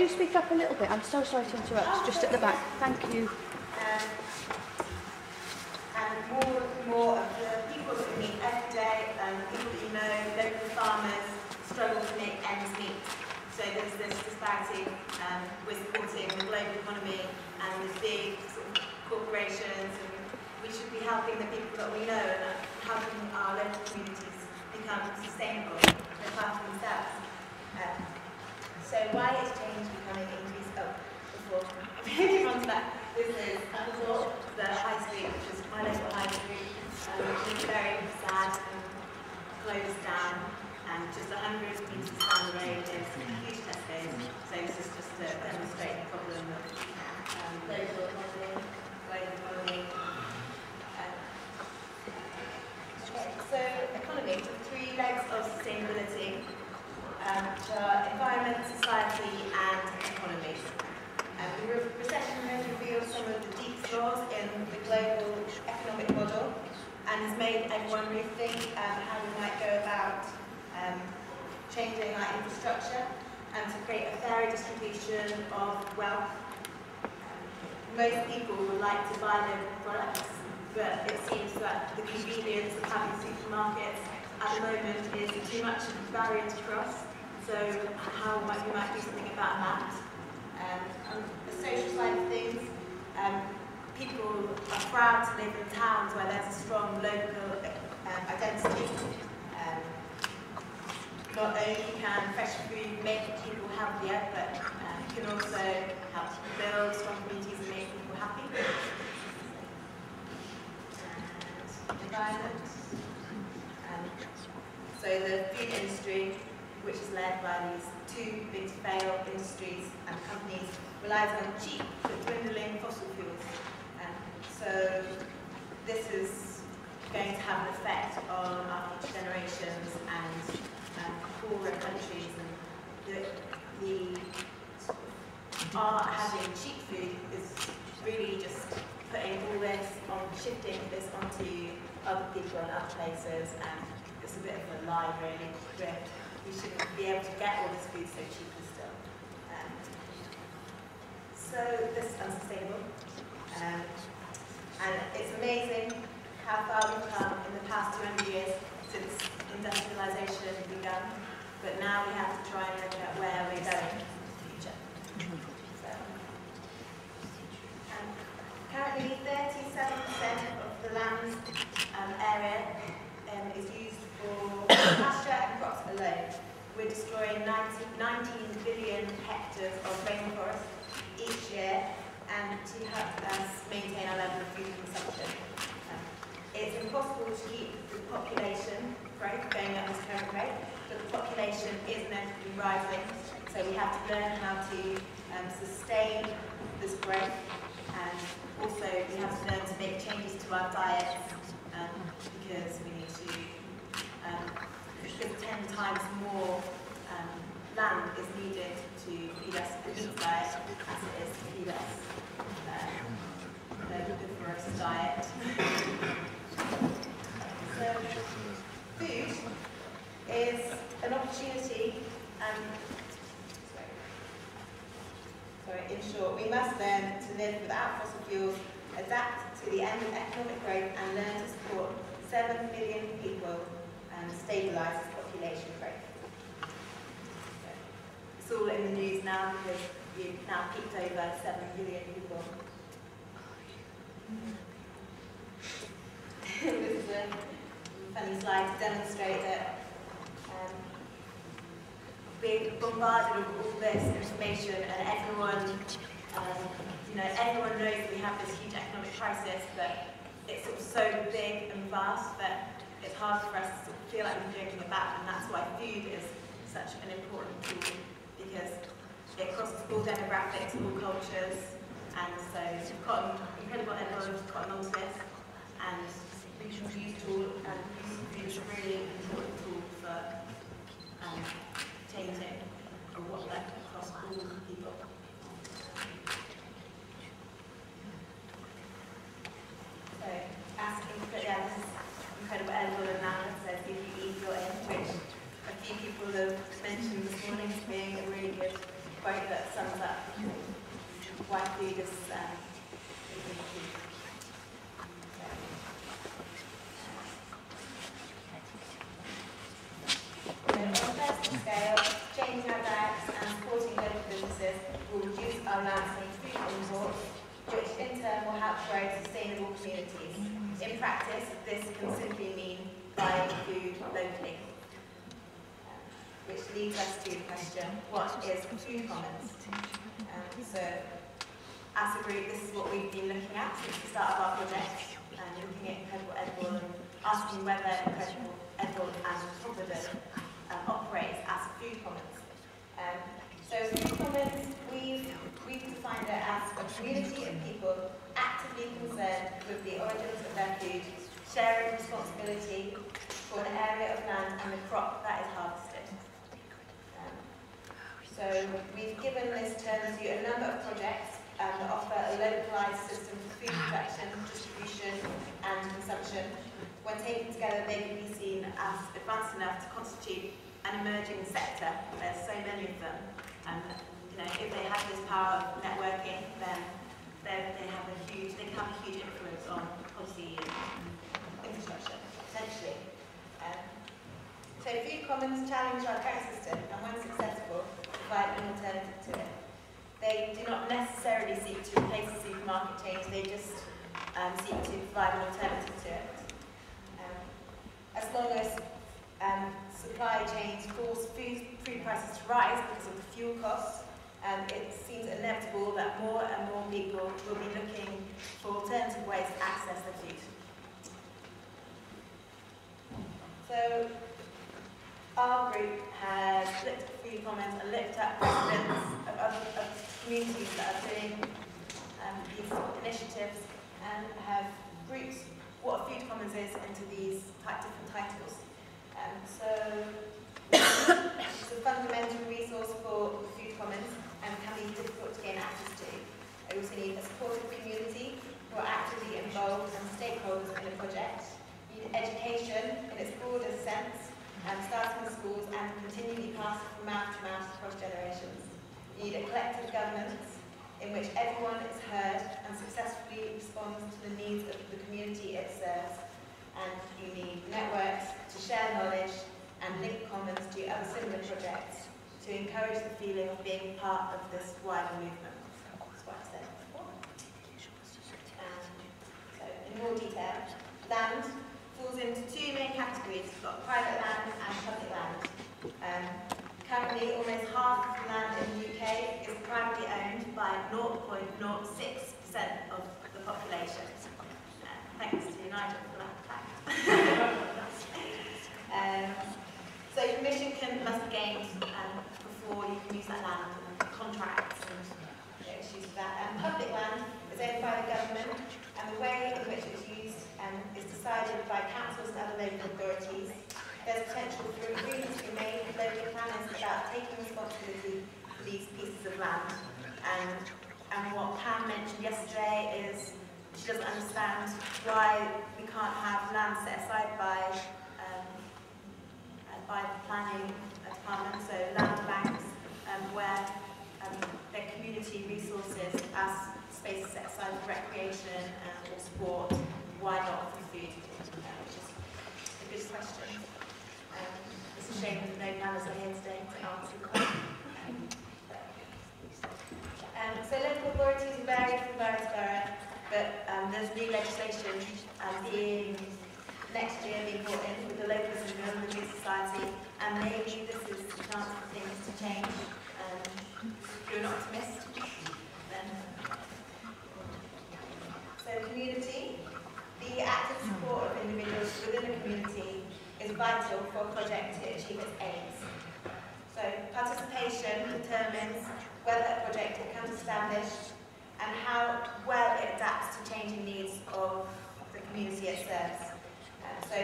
you speak up a little bit? I'm so sorry to interrupt. Just at the back. Thank you. Um, and more and more of the people that we meet every day, um, people that you know, local farmers, struggle to make ends meet. So there's this disparity. Um, we're supporting the global economy and the big sort of corporations, and we should be helping the people that we know and helping our local communities become sustainable, after themselves. Um, so why is change becoming increased? Oh, before maybe to that, this is Applethorpe, the high street, which is my local high street, um, which is very sad and closed down. And just 100 metres down the road is a huge Tesco's. So this is just to demonstrate the problem of um, global economy, global economy. Um, so economy, three legs of sustainability um, environment, society and economy. Um, the recession has revealed some of the deep flaws in the global economic model and has made everyone rethink um, how we might go about um, changing our infrastructure and to create a fairer distribution of wealth. Most people would like to buy local products, but it seems that the convenience of having supermarkets at the moment is too much barrier to cross. So how might we might do something about that? Um, on the social side of things, um, people are proud to live in towns where there's a strong local um, identity. Um, not only can fresh food make people healthier, but um, can also help build strong communities and make people happy. And environment. So the food industry, which is led by these two big fail industries and companies, relies on cheap but dwindling fossil fuels. Um, so this is going to have an effect on our future generations and um, poorer countries and the, the our having cheap food is really just putting all this on, shifting this onto other people and other places and it's a bit of really. We're, shouldn't be able to get all this food so cheaply still. Um, so this is unsustainable. Um, and it's amazing how far we've come in the past 200 years since industrialisation began. But now we have to try and look at where we're going in the future. So, um, currently, 37% of the land's um, area um, is used for pasture and crops alone. We're destroying 90, 19 billion hectares of rainforest each year and to help us maintain our level of food consumption. Um, it's impossible to keep the population growth going at this current rate, but the population is inevitably rising, so we have to learn how to um, sustain this growth and also we have to learn to make changes to our diets um, because we um, because 10 times more um, land is needed to feed us a meat diet as it is to feed us um, the herbivorous diet. so, food is an opportunity and sorry, in short, we must learn to live without fossil fuels, adapt to the end of economic growth and learn to support 7 million people and stabilise population growth. It's all in the news now because you've now peaked over 7 billion people. this is a funny slide to demonstrate that um, we're bombarded with all this information and everyone, um, you know, everyone knows we have this huge economic crisis, but it's sort of so big and vast that it's hard for us to feel like we're joking about, and that's why food is such an important tool, because it crosses all demographics, all cultures, and so Cotton, Incredible Edible, Cotton on Smith, and Regional View Tool, and View is really important tool for um, changing or what that across all people. So, asking, but yeah, this is Incredible Edible and now it says if you eat your in, which a few people have mentioned this morning as being a really good quote that sums up why food is um, is important. So on a personal scale, changing our diets and supporting local businesses will reduce our land's food imports, which in turn will help grow sustainable communities. In practice, this can simply mean buying food locally. Um, Which leads us to the question, what is food commons? Um, so, as a group, this is what we've been looking at since the start of our project, and looking at Incredible Edible and asking whether Incredible Edible and Provident um, operates as food commons. Um, so food commons, we've, we've defined it as a community of people actively concerned with the origins of their food, sharing responsibility for an area of land and the crop that is harvested. Um, so we've given this term to a number of projects um, that offer a localised system for food production, distribution and consumption. When taken together, they can be seen as advanced enough to constitute an emerging sector. There's so many of them. You know, if they have this power of networking, then they, they have a huge, they can have a huge influence on policy and infrastructure, potentially. Um, so food commons challenge our current system and when successful, provide an alternative to it. They do not necessarily seek to replace the supermarket chains, they just um, seek to provide an alternative to it. Um, as long as um, supply chains force food, food prices to rise because of the fuel costs, um, it seems inevitable that more and more people will be looking for alternative ways to access their food. So, our group has looked at food commons and looked at precedents of other of communities that are doing um, these initiatives and have grouped what food commons is into these type, different titles. Um, so it's a fundamental resource for commons and can be difficult to gain access to. I also need a supportive community who are actively involved and stakeholders in the project. You need education in its broadest sense, um, starting in schools and continually passed from mouth to mouth across generations. You need a collective governance in which everyone is heard and successfully responds to the needs of the community it serves. And you need networks to share knowledge and link commons to other similar projects to encourage the feeling of being part of this wider movement. That's what I said before. So, in more detail, land falls into two main categories. We've got private land and public land. Um, currently, almost half of the land in the UK is privately owned by 0.06% of the population. Uh, thanks to Nigel for that fact. um, so permission can, must be gained um, before you can use that land and contracts and you know, issues with that. Um, public land is owned by the government and the way in which it's used um, is decided by councils and other local authorities. There's potential for agreements to be made with local planners about taking responsibility for these pieces of land. And, and what Pam mentioned yesterday is she doesn't understand why we can't have land set aside by um, uh, by the planning department, so land banks, um, where community resources as spaces set aside for recreation and or sport, why not for food? Uh, which is a good question. Um, it's a shame that no planners are here today to answer the question. Um, so local authorities vary from borough to borough, but um, there's new legislation um, being next year being brought in with the localism and the society, and maybe this is the chance for things to change. Um, you're an optimist. So community, the active support of individuals within a community is vital for a project to achieve its aims. So participation determines whether a project becomes established, and how well it adapts to changing needs of the community it serves. Uh, so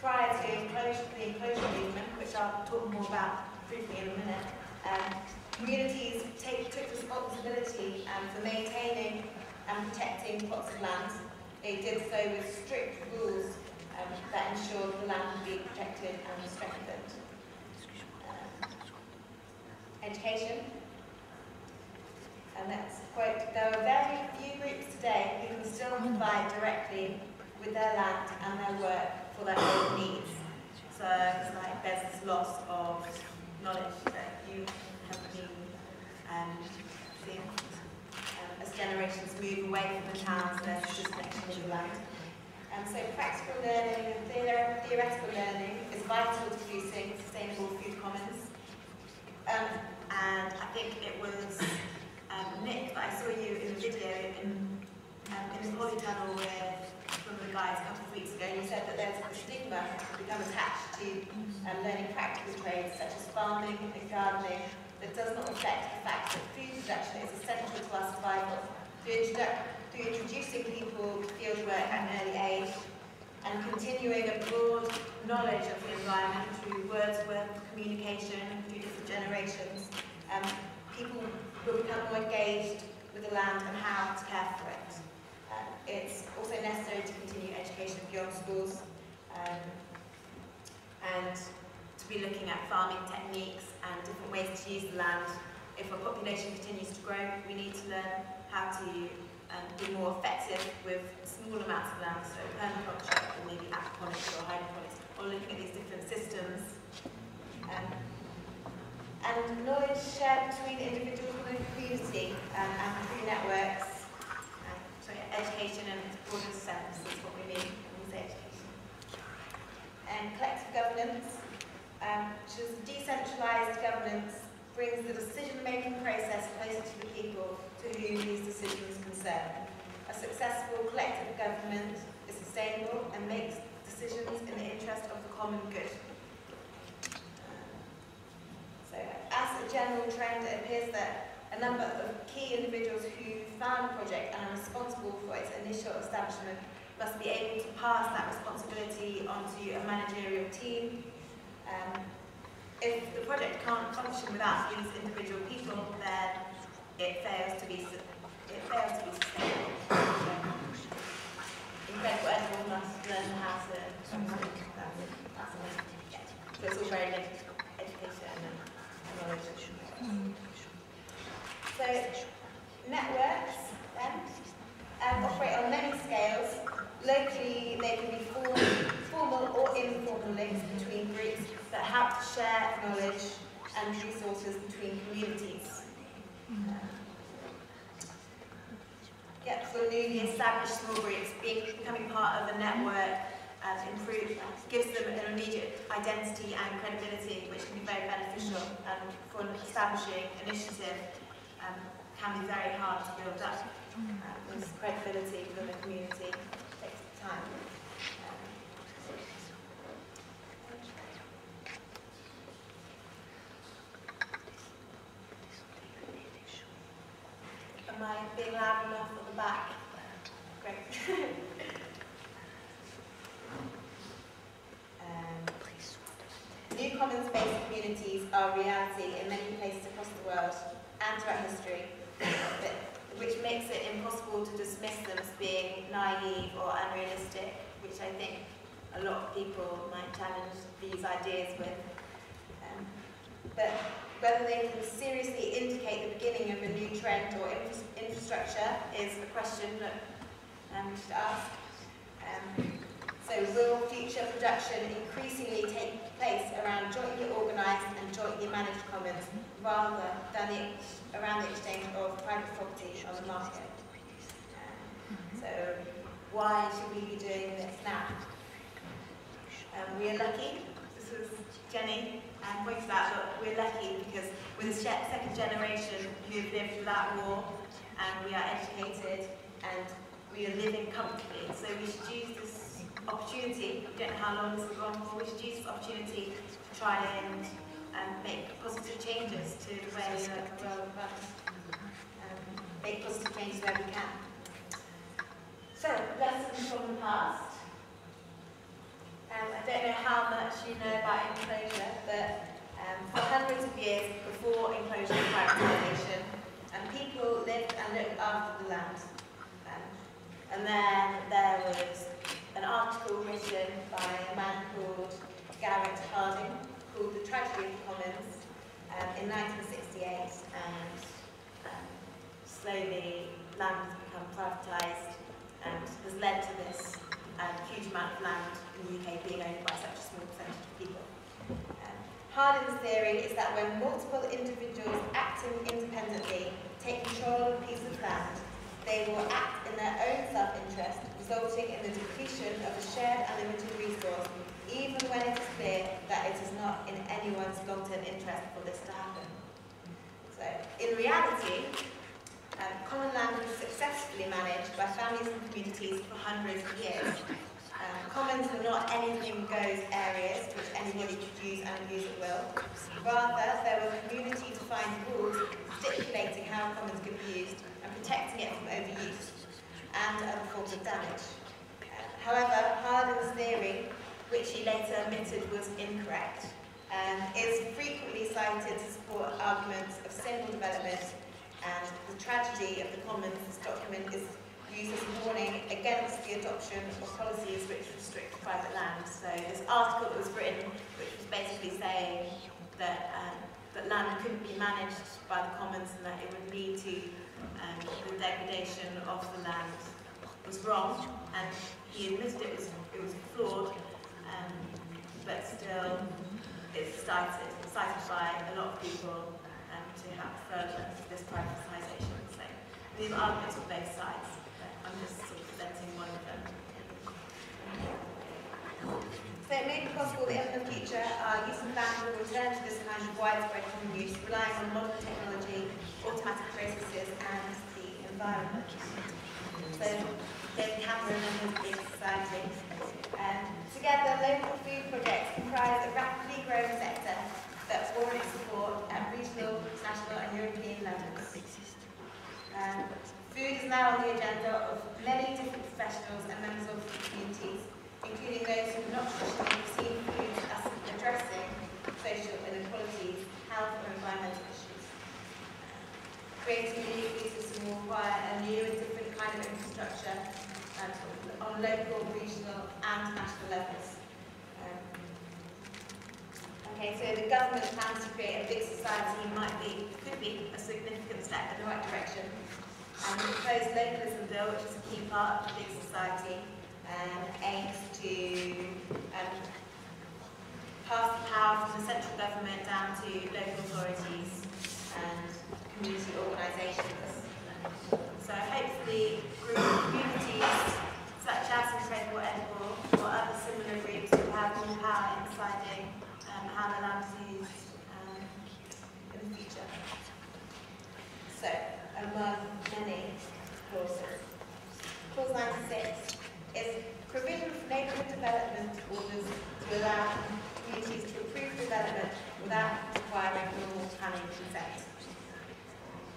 prior to enclosure, the enclosure movement, which I'll talk more about briefly in a minute, um, communities take, took responsibility um, for maintaining and protecting plots of land. They did so with strict rules um, that ensured the land would be protected and strengthened. Um, education. And let's quote, there are very few groups today who can still provide directly with their land and their work for their own needs. So it's like there's this loss of knowledge that you been um, um, as generations move away from the towns, there's just disconnection with the land. And so practical learning and theoretical learning is vital to producing sustainable food commons. Um, and I think it was um, Nick that I saw you in the video in, um, in the polytunnel with one of the guys a couple of weeks ago. And you said that there's a stigma become attached to um, learning practical trades such as farming and gardening that does not reflect the fact that food production is essential to our survival. Through, through introducing people to field work at an early age and continuing a broad knowledge of the environment through Wordsworth communication through different generations, um, people will become more engaged with the land and how to care for it. Uh, it's also necessary to continue education beyond schools um, and to be looking at farming techniques and different ways to use the land. If our population continues to grow, we need to learn how to um, be more effective with small amounts of land, so permaculture or maybe aquaponics or hydroponics, or looking at these different systems. Um, and knowledge shared between individuals the community um, and through networks, um, sorry, education and broader sense is what we mean when we say education. And collective governance, um, which is decentralised governance, brings the decision-making process closer to the people to whom these decisions concern. A successful collective government is sustainable and makes decisions in the interest of the common good. So, as a general trend, it appears that a number of key individuals who found the project and are responsible for its initial establishment must be able to pass that responsibility onto a managerial team. Um, if the project can't function without these individual people, then it fails to be it fails to be sustainable. incredible that's. So very so, networks then um, operate on many scales. Locally, they can be formal, formal or informal links between groups that help to share knowledge and resources between communities. Yeah, for newly established small groups, being, becoming part of a network uh, improve, gives them an immediate identity and credibility, which can be very beneficial um, for establishing initiative um, can be very hard to build up. This credibility within the community takes time. I being loud enough at the back? Great. New commons-based communities are a reality in many places across the world and throughout history, which makes it impossible to dismiss them as being naive or unrealistic, which I think a lot of people might challenge these ideas with. Um, but whether they can seriously indicate the beginning of a new trend or infra infrastructure is a question that um, we should ask. Um, so will future production increasingly take place around jointly organised and jointly managed commons rather than the, around the exchange of private property on the market? Um, so why should we be doing this now? Um, we are lucky, this was Jenny and pointed out that we're lucky because we're the second generation who've lived through that war and we are educated and we are living comfortably. So we should use this opportunity, we don't know how long this will gone on for, we should use this opportunity to try and um, make positive changes to the way that the world runs. Um, make positive changes where we can. So, lessons from the past. Um, I don't know how much you know about enclosure, but um, for hundreds of years before enclosure and privatisation, um, people lived and looked after the land. Um, and then there was an article written by a man called Garrett Harding called The Tragedy of the Commons um, in 1968 and um, slowly land has become privatised and has led to this um, huge amount of land in the UK being owned by such a small percentage of people. Um, Harding's theory is that when multiple individuals acting independently take control of a piece of land, they will act in their own self-interest, resulting in the depletion of a shared and limited resource, even when it is clear that it is not in anyone's long-term interest for this to happen. So, in reality, um, common land was successfully managed by families and communities for hundreds of years. Um, commons are not anything goes areas which anybody could use and abuse at will. Rather, there were community-defined rules stipulating how commons could be used and protecting it from overuse and other forms of damage. Uh, however, Harding's theory, which he later admitted was incorrect, um, is frequently cited to support arguments of single development and the tragedy of the commons, document is used as a warning against the adoption of policies which restrict private land. So this article that was written, which was basically saying that, um, that land couldn't be managed by the commons and that it would lead to um, the degradation of the land, was wrong. And he admitted it was, it was flawed, um, but still it's cited, cited by a lot of people um, to have further this privatisation. So these arguments on both sides. I'm just sort of presenting one of them. So it may be possible that in the future our use of land will return to this kind of widespread common use, relying on modern technology, automatic processes and the environment. So David Cameron and his big society. Um, together, local food projects comprise a rapidly growing sector that warrants support at regional, national and European levels. Um, food is now on the agenda of many different professionals and members of communities, including those who have not traditionally seen food as addressing social inequalities, health or environmental issues. Creating a new food system will require a new and different kind of infrastructure um, on local, regional and national levels. Okay, so the government plans to create a big society might be, could be a significant step in the right direction. And the proposed localism bill, which is a key part of the big society, um, aims to um, pass the power from the central government down to local authorities and community organisations. So hopefully group communities such as Incredible Edible or other similar groups will have more power in deciding um, how the land is used um, in the future. So, among many clauses. Clause 96 is provision for neighbourhood development orders to allow communities to approve development without requiring normal planning consent.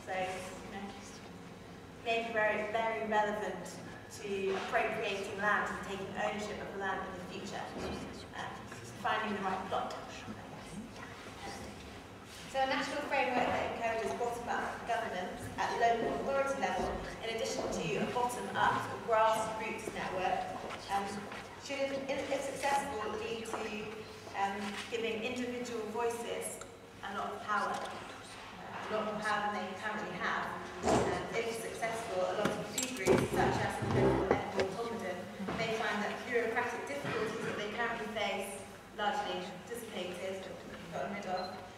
So, you know, maybe very, very relevant to appropriating land and taking ownership of the land in the future. Uh, finding the right plot. So a national framework that encourages bottom-up governance at local authority level, in addition to a bottom-up grassroots network, um, should, if successful, lead to um, giving individual voices a lot of power, a lot more power than they currently have. Um, if successful, a lot of groups, such as the local Edible Todmorden, may find that bureaucratic difficulties that they currently face largely dissipated, gotten rid of.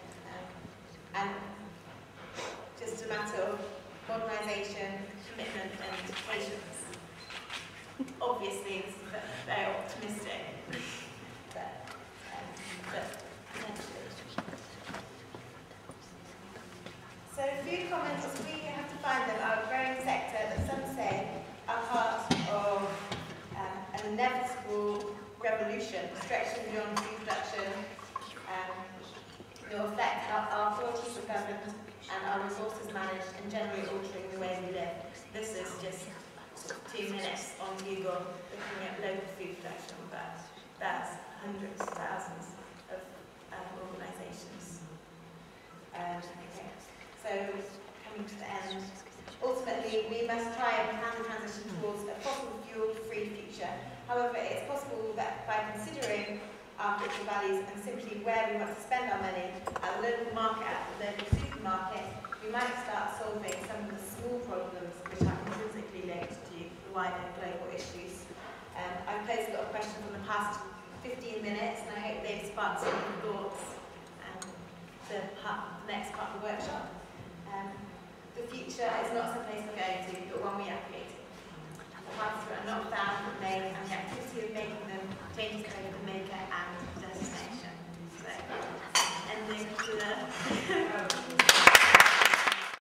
And just a matter of modernisation, commitment and patience. Obviously, this is very optimistic, but, um, food commons, as we have defined them, are a growing sector that some say are part of um, an inevitable revolution stretching beyond food production um, will affect how our authorities are governed and our resources managed and generally altering the way we live. This is just sort of two minutes on Google looking at local food production, but that's hundreds, thousands of um, organisations. Um, okay. So coming to the end, ultimately we must try and plan the transition towards a fossil fuel-free future. However, it's possible that by considering our cultural values and simply where we want to spend our money at the local market, at the local supermarket, we might start solving some of the small problems which are wider global issues. Um, I've posed a lot of questions in the past 15 minutes and I hope they've sparked some thoughts um, to part, the next part of the workshop. Um, the future is not some place we're going to, but one we are creating. The paths are not found, but made, and the activity of making them changes both the maker and the destination. So, ending to the